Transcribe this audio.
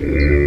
Mm-hmm.